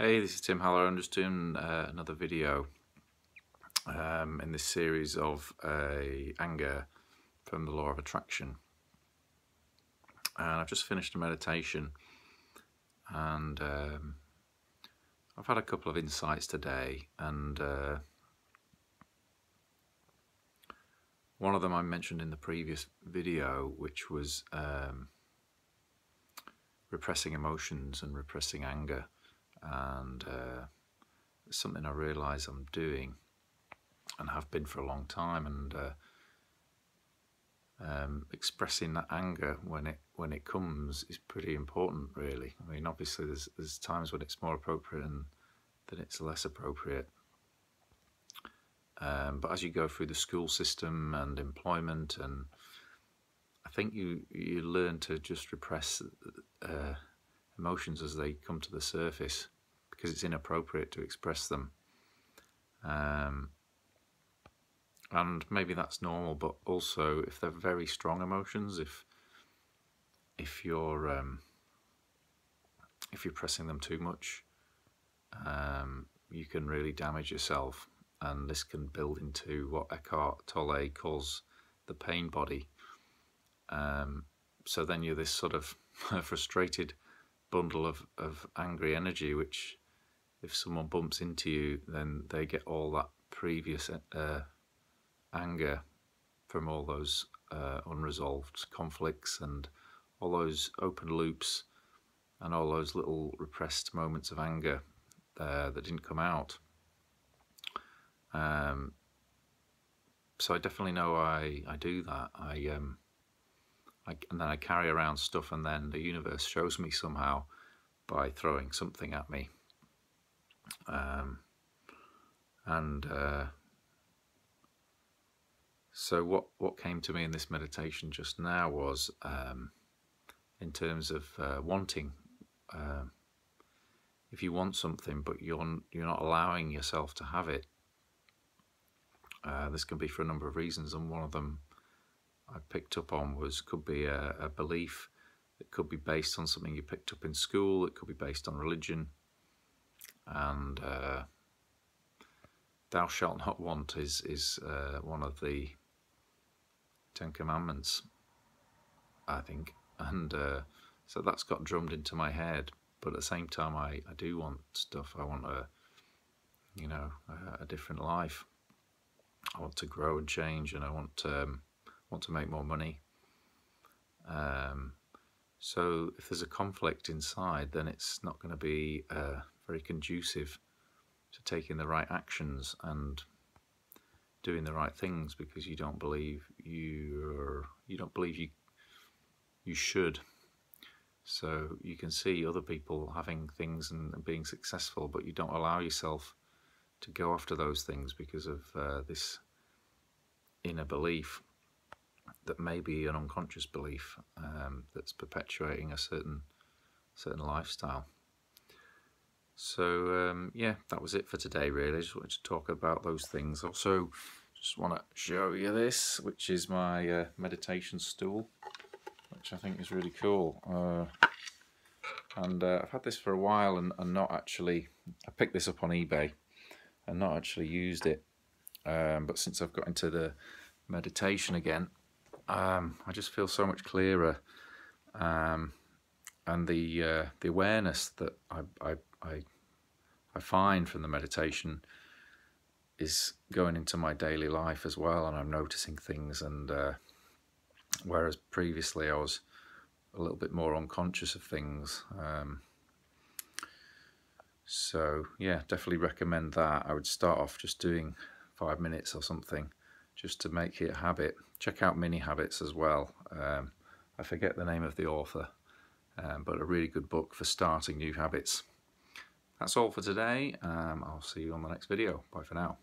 Hey, this is Tim Halloran. I'm just doing uh, another video um, in this series of uh, anger from the law of attraction. And I've just finished a meditation and um, I've had a couple of insights today and uh, one of them I mentioned in the previous video which was um, repressing emotions and repressing anger and uh, something I realise I'm doing and have been for a long time and uh, um, expressing that anger when it when it comes is pretty important really. I mean obviously there's, there's times when it's more appropriate and then it's less appropriate. Um, but as you go through the school system and employment and I think you you learn to just repress uh, emotions as they come to the surface because it's inappropriate to express them. Um, and maybe that's normal, but also if they're very strong emotions, if if you're um, if you're pressing them too much, um, you can really damage yourself, and this can build into what Eckhart Tolle calls the pain body. Um, so then you're this sort of frustrated bundle of, of angry energy, which if someone bumps into you, then they get all that previous uh, anger from all those uh, unresolved conflicts and all those open loops and all those little repressed moments of anger uh, that didn't come out. Um, so I definitely know I, I do that. I um, I, and then I carry around stuff and then the universe shows me somehow by throwing something at me. Um, and uh, so what, what came to me in this meditation just now was um, in terms of uh, wanting, uh, if you want something but you're, you're not allowing yourself to have it, uh, this can be for a number of reasons and one of them I picked up on was could be a, a belief. It could be based on something you picked up in school. It could be based on religion. And uh, "Thou shalt not want" is is uh, one of the Ten Commandments, I think. And uh, so that's got drummed into my head. But at the same time, I, I do want stuff. I want a, you know, a, a different life. I want to grow and change, and I want um, want to make more money. Um, so if there's a conflict inside, then it's not going to be uh, very conducive to taking the right actions and doing the right things because you don't believe you you don't believe you you should. So you can see other people having things and, and being successful, but you don't allow yourself to go after those things because of uh, this inner belief that may be an unconscious belief um, that's perpetuating a certain certain lifestyle. So um, yeah, that was it for today. Really, just wanted to talk about those things. Also, just want to show you this, which is my uh, meditation stool, which I think is really cool. Uh, and uh, I've had this for a while and, and, not actually. I picked this up on eBay and not actually used it. Um, but since I've got into the meditation again, um, I just feel so much clearer, um, and the uh, the awareness that I, I, I I find from the meditation is going into my daily life as well, and I'm noticing things. And uh, whereas previously I was a little bit more unconscious of things. Um, so yeah, definitely recommend that. I would start off just doing five minutes or something just to make it a habit. Check out Mini Habits as well. Um, I forget the name of the author, um, but a really good book for starting new habits. That's all for today. Um, I'll see you on the next video. Bye for now.